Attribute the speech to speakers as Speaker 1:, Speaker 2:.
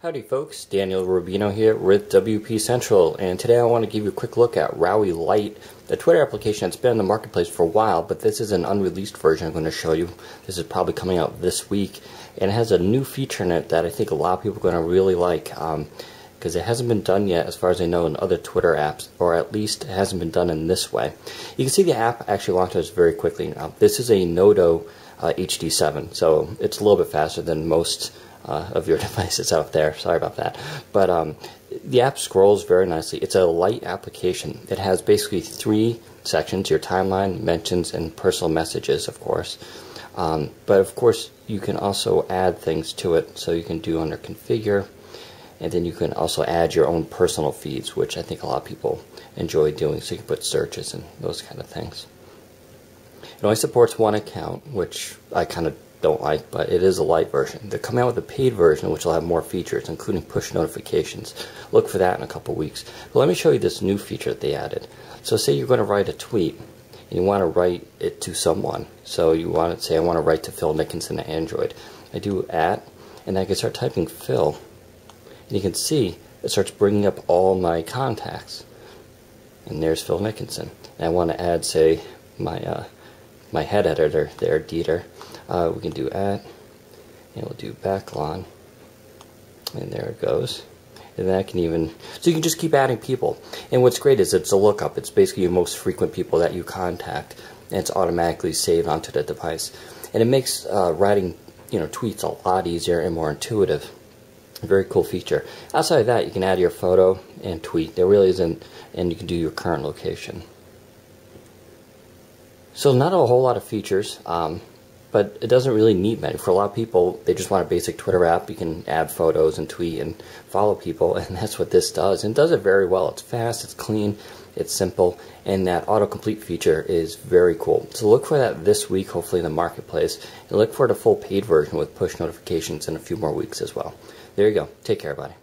Speaker 1: Howdy folks, Daniel Rubino here with WP Central and today I want to give you a quick look at Rowi Lite, the Twitter application that's been in the marketplace for a while but this is an unreleased version I'm going to show you. This is probably coming out this week and it has a new feature in it that I think a lot of people are going to really like because um, it hasn't been done yet as far as I know in other Twitter apps or at least it hasn't been done in this way. You can see the app actually launches very quickly now. This is a Nodo uh, HD7 so it's a little bit faster than most uh, of your devices out there. Sorry about that. But um, the app scrolls very nicely. It's a light application. It has basically three sections, your timeline, mentions, and personal messages, of course. Um, but of course, you can also add things to it. So you can do under configure, and then you can also add your own personal feeds, which I think a lot of people enjoy doing. So you can put searches and those kind of things. It only supports one account, which I kind of don't like, but it is a light version. They're coming out with a paid version, which will have more features, including push notifications. Look for that in a couple weeks. But let me show you this new feature that they added. So say you're going to write a tweet, and you want to write it to someone. So you want to say, I want to write to Phil Nickinson at Android. I do at, and I can start typing Phil, and you can see it starts bringing up all my contacts. And there's Phil Nickinson. And I want to add, say, my uh, my head editor there, Dieter. Uh, we can do at, and we'll do backlon, and there it goes. And I can even, so you can just keep adding people. And what's great is it's a lookup. It's basically your most frequent people that you contact, and it's automatically saved onto the device. And it makes uh, writing, you know, tweets a lot easier and more intuitive. A very cool feature. Outside of that, you can add your photo and tweet. There really isn't, and you can do your current location. So not a whole lot of features. Um, but it doesn't really need many. For a lot of people, they just want a basic Twitter app. You can add photos and tweet and follow people, and that's what this does. And does it very well. It's fast, it's clean, it's simple, and that autocomplete feature is very cool. So look for that this week, hopefully in the marketplace, and look for the full paid version with push notifications in a few more weeks as well. There you go. Take care, everybody.